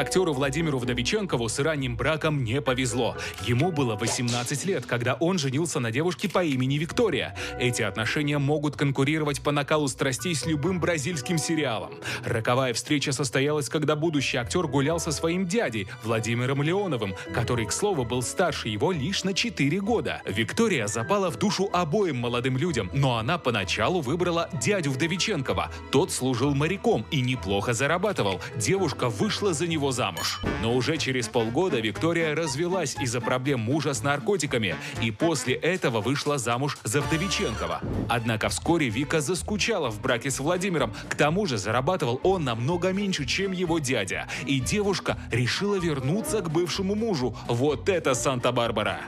Актеру Владимиру Вдовиченкову с ранним браком не повезло. Ему было 18 лет, когда он женился на девушке по имени Виктория. Эти отношения могут конкурировать по накалу страстей с любым бразильским сериалом. Роковая встреча состоялась, когда будущий актер гулял со своим дядей Владимиром Леоновым, который, к слову, был старше его лишь на 4 года. Виктория запала в душу обоим молодым людям, но она поначалу выбрала дядю Вдовиченкова. Тот служил моряком и неплохо зарабатывал. Девушка вышла за него замуж. Но уже через полгода Виктория развелась из-за проблем мужа с наркотиками и после этого вышла замуж за Вдовиченкова. Однако вскоре Вика заскучала в браке с Владимиром, к тому же зарабатывал он намного меньше, чем его дядя, и девушка решила вернуться к бывшему мужу. Вот это Санта-Барбара!